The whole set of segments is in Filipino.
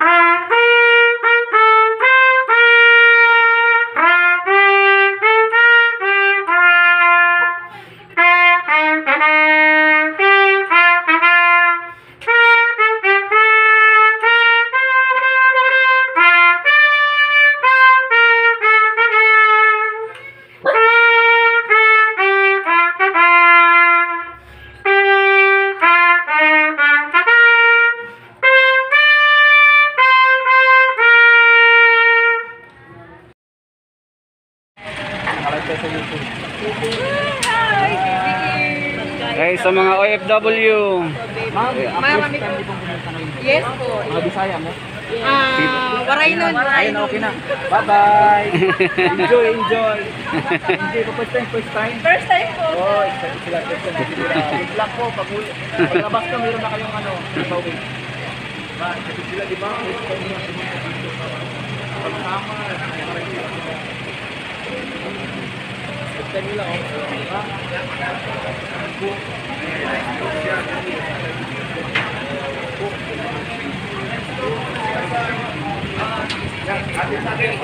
Ah! Ay, sa mga OFW. Marami po. Yes po. Mga Bisaya mo? Ah, waray nun. Waray Ayun, nun. okay na. Bye-bye. enjoy, enjoy. Enjoy ko first time, first time. First time po. Oh, excited sila first time. Sila. Good luck po. Pag paglabas ko, meron na kayong ano, pauwi. Ba, excited sila, di ba? First time sumunod dito. Pagsama, First time nila, oh.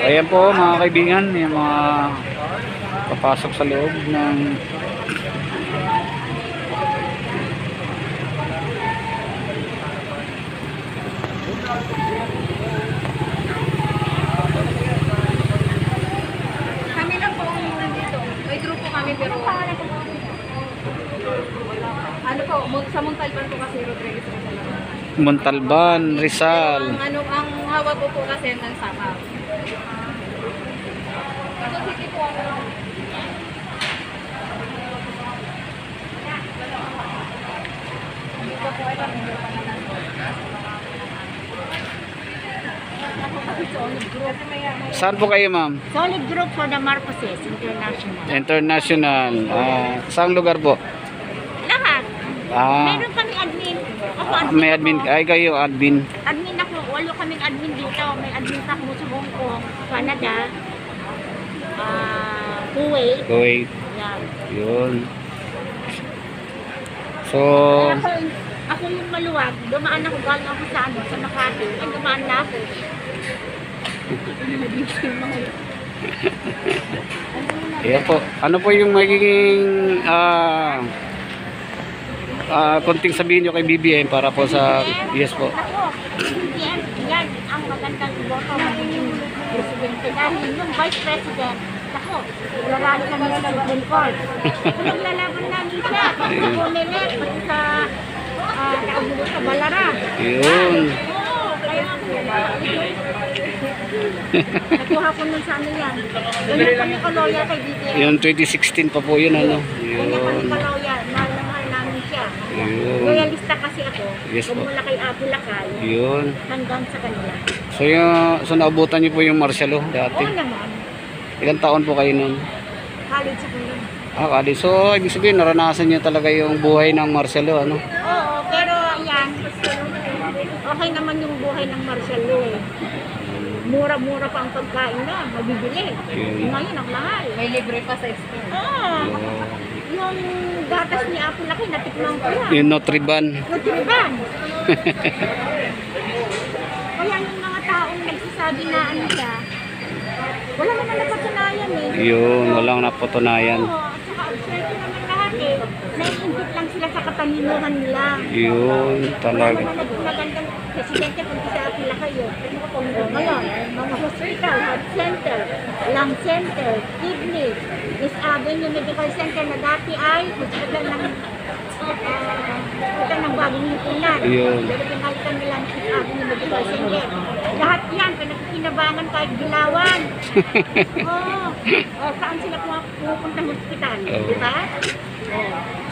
Ayan po mga kaibigan, yung mga papasok sa loob ng Kami lang po ang nandito. May grupo kami pero... Ano po, sa Montalban po kasi Rodriguez Rizal. Montalban, Rizal. Ang ano, ang hawak ko po kasi ng Saka. Ito city po ako. Dito po ay Saan po kayo ma'am? Solid group for the Marcoses International. International. Ah, saang lugar po? Lahat. Ah, Meron kami admin. Ako ah, admin may ako. admin. Ay kayo, admin. Admin ako. Walo kaming admin dito. May admin pa ako sa Hong Kong, Canada, ah Kuwait. Kuwait. Yan. Yun. So, ako, ako yung maluwag. Dumaan ako galing ako sa ano, sa Makati. Ay, dumaan na ako. Ayan po. Ano po yung magiging ah ah konting sabihin nyo kay BBM para po sa yes po. Yan, yan ang magandang iboto magiging presidente. Dahil yung vice president, ako, lalaki kami sa Supreme Court. Naglalaban namin siya. Pati sa Bumilit, pati sa sa Balara. Yun. Nakuha ko nun sa ano yan. Ganyan kami kaloya kay BBM. Yung 2016 pa po yun ano. Ganyan kami Yun. kaloya. Namin siya. Yun. Loyalista kasi ako. Yes po. Magmula kay Apo Lakay Yun. hanggang sa kanila. So yung so naabutan niyo po yung Marcelo dati. Oo naman. Ilang taon po kayo nun? College ako nun. Ah, kali. So, ibig sabihin, naranasan niyo talaga yung buhay ng Marcelo, ano? Oo, pero yan, okay naman buhay ng Marshall Law eh. Mura-mura pa ang pagkain na, mabibili. Ngayon, ang mahal. May libre pa sa school. Oo, yung gatas ni Apo Laki, natikman ko yan. Yung Notre-Ban. Nutriban. Kaya yung mga taong nagsasabi na ano siya, wala naman napatunayan eh. Yun, walang napatunayan. Oo, at saka absurdo naman lahat eh. Naiingit lang sila sa kataninuhan nila. Yun, talaga. Wala naman magandang presidente kung sa pila kayo. Ngayon, mga hospital, heart center, lung center, kidney, Miss Avenue Medical Center na dati ay hospital ng ah, hospital ng bagong lipunan. Yun. Pero pinalitan nila ng Miss Avenue Medical Center. Lahat yan, pinagkinabangan kahit Gilawan. Oo. Oh, saan sila pupunta ng hospital? Oo. Di ba?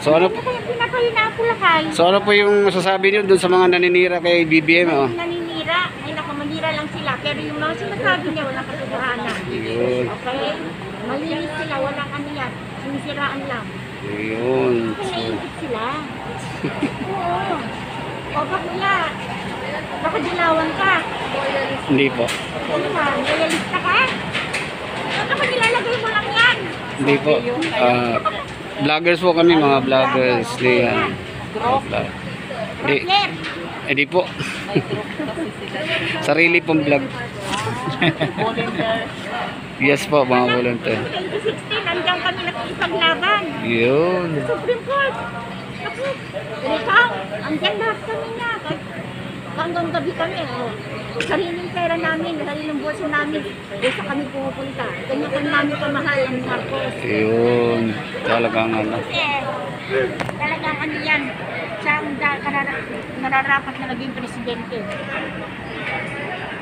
So ano kaya pinapahin na po lakay? So ano po yung masasabi niyo dun sa mga naninira kay BBM, oh? naninira, ay naku, manira lang sila. Pero yung mga sinasabi niya, walang katotohanan. Yun. Okay? Malinis sila, walang ano yan. Sinisiraan lang. Yun. Naisip sila. Oo. O bakla, baka dilawan ka. Hindi po. Ano loyalista ka? Baka nilalagay mo lang yan. Hindi po. Ah, vloggers po kami, mga vloggers. Di, yan. Vlog. Di, Brother, Eh di po. Sarili pong vlog. Yes po, mga volunteer. 2016, nandiyan kami nakikipaglaban. Yun. Supreme Court. Ikaw, andyan lahat kami na. Hanggang gabi kami. Oh. Sariling pera namin, sariling bolso namin. Doon sa kami pumupunta. Ganyan kami namin kamahal ang Marcos. Yun. Talagang ano. Kasi, talagang ano yan, siya ang nararapat na naging presidente.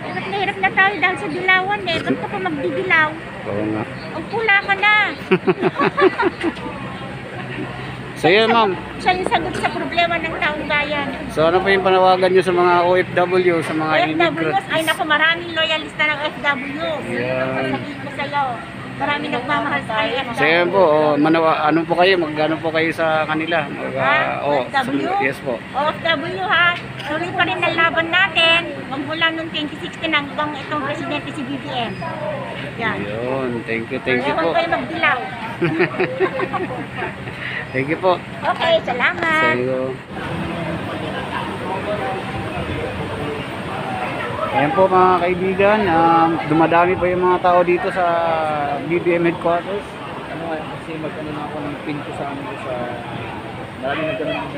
Hirap na hirap na tayo dahil sa dilawan eh. Ba't ka pa magdidilaw? Oo nga. Ang pula ka na. So yun ma'am. Siya yung sagot sa problema ng taong bayan. So ano po yung panawagan nyo sa mga OFW, sa mga? OFWs, ay naku, maraming loyalista ng OFW. Yan. Sabihin ko sa'yo, maraming nagmamahal sa. So yun po, oh, manawa, ano po kayo, magano po kayo sa kanila? Mag, ah, oh, sa- OFW? yes po. OFW ha, tuloy pa rin ang laban natin. Magmula noong 2016 hanggang itong presidente si BBM. Yan. Yun, thank you, thank you Ewan po. kayo magdilaw. Thank you po. Okay, Sa salamat. iyo. Ayan po mga kaibigan, um, dumadami pa yung mga tao dito sa BBM headquarters. Ano kasi magkano na ako ng pin ko sa amin ko sa... Marami na ganun.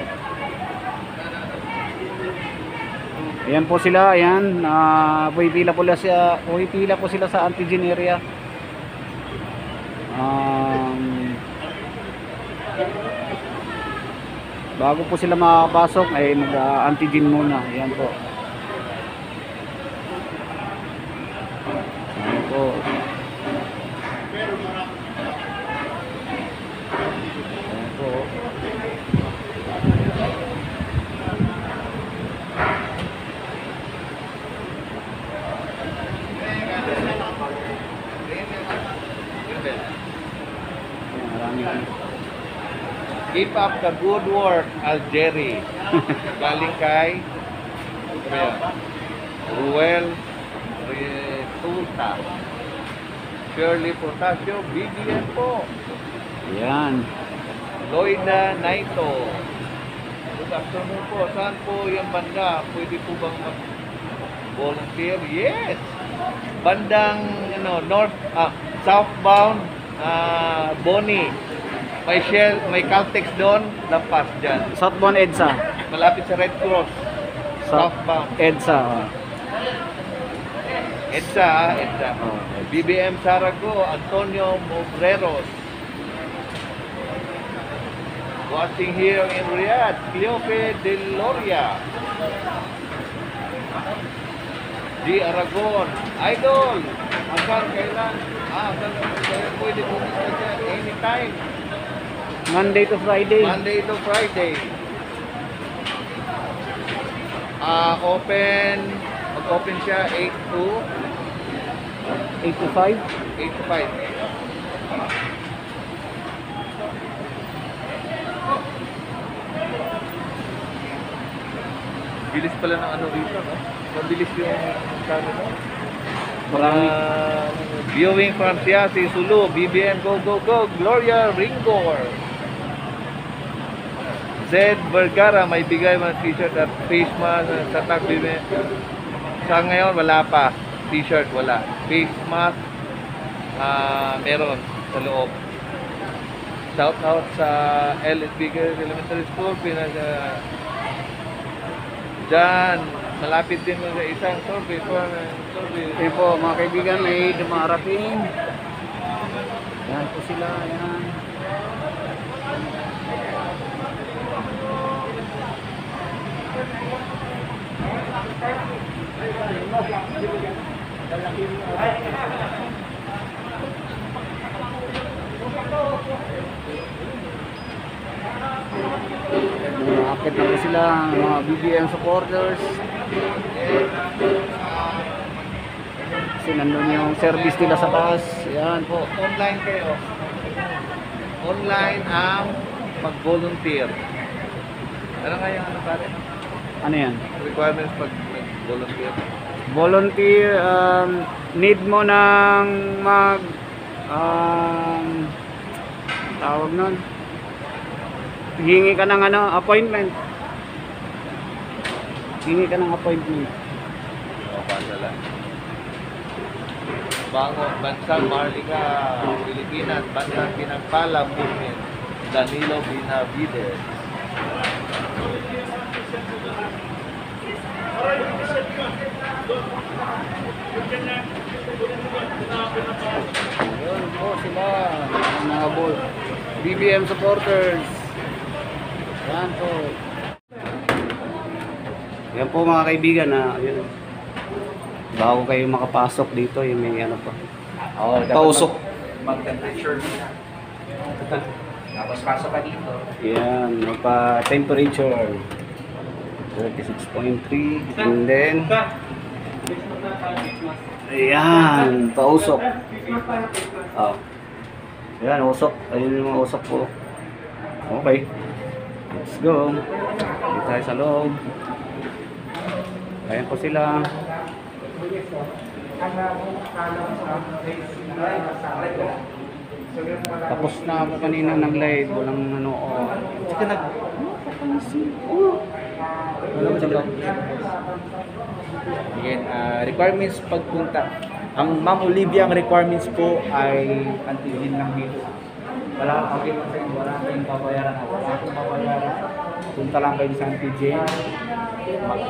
Ayan po sila, ayan. Uh, pumipila po sila, pumipila po sila sa antigen area. Um, bago po sila makapasok ay mag-antigen muna. Ayan po. Maraming Keep up the good work, Algeri. Galing kay Ruel Resulta. Shirley Portasio, BBM po. Ayan. Loida Naito. Good afternoon po. Saan po yung banda? Pwede po bang mag-volunteer? Yes! Bandang ano, north, ah, southbound ah, Boni. May Shell, may Caltex doon, lampas dyan. Southbound EDSA. Malapit sa Red Cross. South Southbound. EDSA. oh. EDSA, ah, EDSA. Oh, BBM Sarago, Antonio Mobreros. Watching here in Riyadh, Cleope de Loria. G. Aragon, Idol. Asan, kailan? Ah, asan, kailan pwede pumunta dyan? Anytime. Monday to Friday. Monday to Friday. Ah, open, mag-open siya 8 to 8 to 5. 8 to 5. Bilis pala ng ano dito, no? Mabilis yung kano, no? Marami. Ah, viewing from Siasi, Sulu, BBM, go, go, go, Gloria Ringor. Zed Vergara, may bigay mga t-shirt at face mask uh, sa tag BBM. Sa ngayon, wala pa. T-shirt, wala. Face mask, ah meron sa loob. Shout out sa LSB Elementary School, pinag uh, Diyan, malapit din sa isang survey. survey. Ayan po mga kaibigan, may dumarating. Yan po sila, yan. Nakakit na po sila, mga BBM supporters. Kasi nandun yung service nila sa taas. Yan po. Online kayo. Online ang pag-volunteer. Ano nga yung ano pare? Ano yan? Requirements pag nag-volunteer. Volunteer, um, need mo ng mag, um, tawag nun, hingi ka ng ano, appointment. Hingi ka ng appointment. O, padala. Bango, Bansang Marlica, Pilipinas, Bansang Pinagpala Movement, Danilo Binavides. Ayun po sila. Mga ball. BBM supporters. Yan po. Yan po mga kaibigan na yun. Bago kayo makapasok dito, yung may ano pa. Dapat Pausok. mag- Mag-temperature. Tapos pasok ka dito. Yan, magpa-temperature. 36.3 and then Ayan, pausok. Oh. Ayan, usok. Ayun yung mga usok po. Okay. Let's go. Dito tayo sa loob. Ayan po sila. Tapos na ako kanina ng live. Walang ano. Oh. Nag... Wala mo dito. Again, ah, requirements pagpunta. Ang Ma'am Olivia, ang requirements po ay antigen lang dito. Wala okay lang sa inyo, wala kayong babayaran. Wala kang babayaran. Punta lang kayo sa antigen. Mag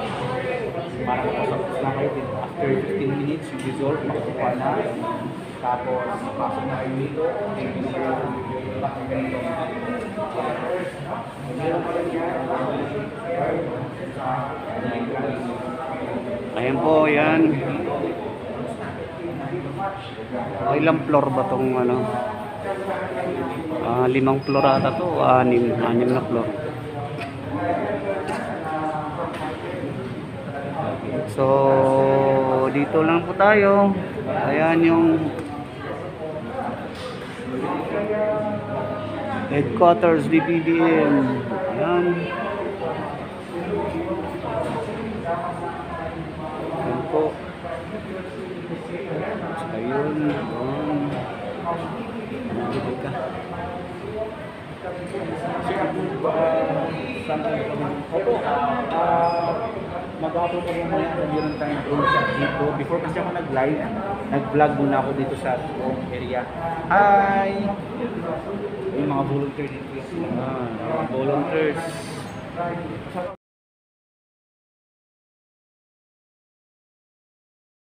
para makasapos na kayo. After 15 minutes, you dissolve, makukuha na. Tapos, pasok na kayo dito. Thank you sir. Bakit ganito? Ayan po, yan. Ilang floor ba tong ano? Ah, limang floor ata to. Anim. Anim na floor. So, dito lang po tayo. Ayan yung headquarters DPDM. Ayan. Ayan po. Ayun. Ayun. Dito ka. Opo, ah, mag-upload ko muna yung meron tayong drone shot dito. Before kasi ako nag-live, nag-vlog muna ako dito sa drone area. Hi! Yung mga volunteer dito. Ah, volunteers.